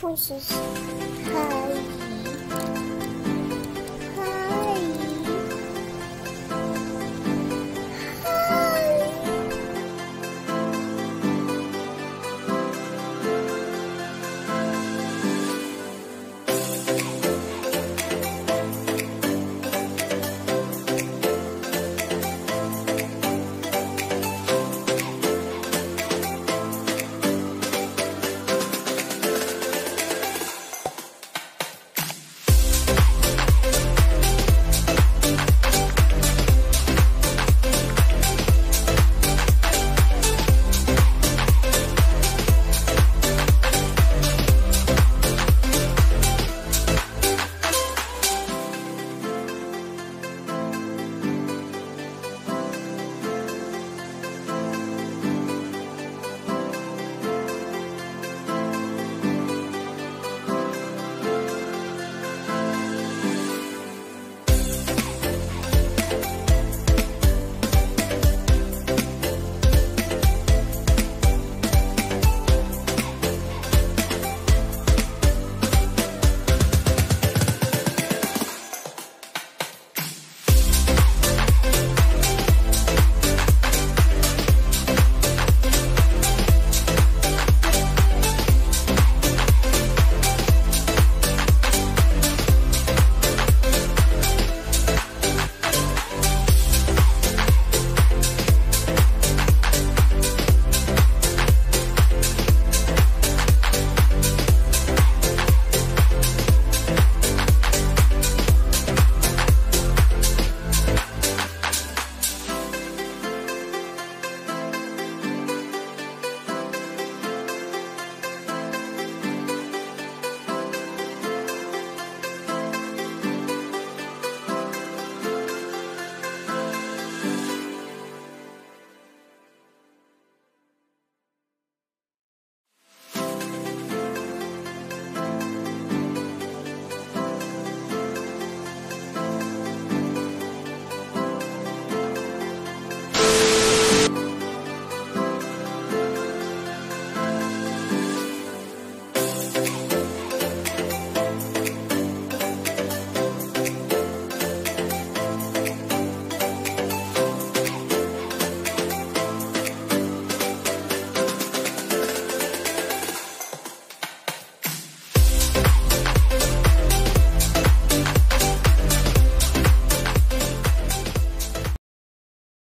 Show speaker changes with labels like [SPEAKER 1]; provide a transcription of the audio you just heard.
[SPEAKER 1] 复习可以。